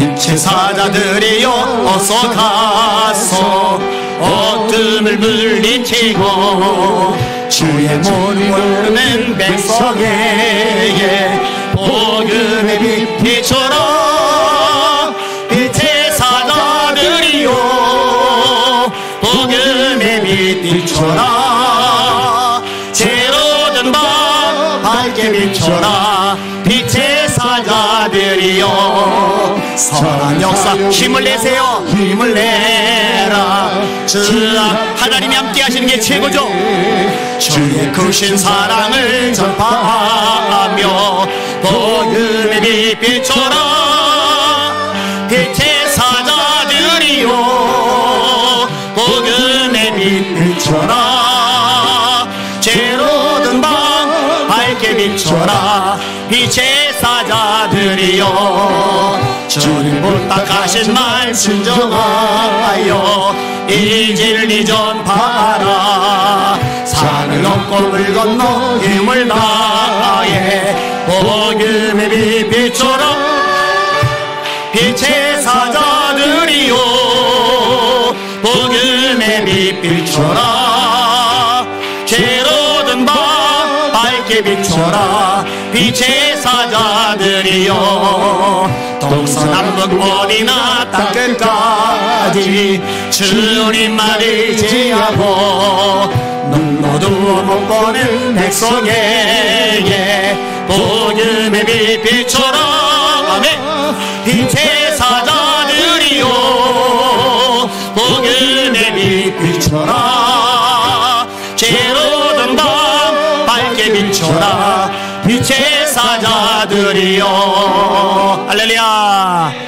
빛의 사자들이여 어서 가서 어둠을 물리치고 주의 모르는 백성에게 복음의 빛 비춰라 빛의 사자들이여 복음의 빛 비춰라 제로든 밤 밝게 비춰라 빛의 사자들이여 선한 역사 힘을 내세요. 힘을 내라. 주 하나님이 함께 하시는 게 최고죠. 주의 크신 사랑을 전파하며 복음의 빛 비춰라 빛의 사자들이여 복음의 빛 비춰라 죄로든 밤 밝게 비춰라. 빛의 사자들이여 주님 부탁하신 말 순종하여 이 진리 전파라. 산을 넘고 물 건너 힘을 다해 복음의 빛 비춰라 빛의 사자들이여 복음의 빛 비춰라 죄로든 밤 밝게 비춰라. 빛의 사자들이여 동서남북 어디나 땅 끝까지 주님만 의지하고 눈모두 못 보는 백성에게 복음의 빛 비춰라 아멘. 빛의 사자들이여 복음의 빛 비춰라 비춰라 빛의 사자들이여. 할렐루야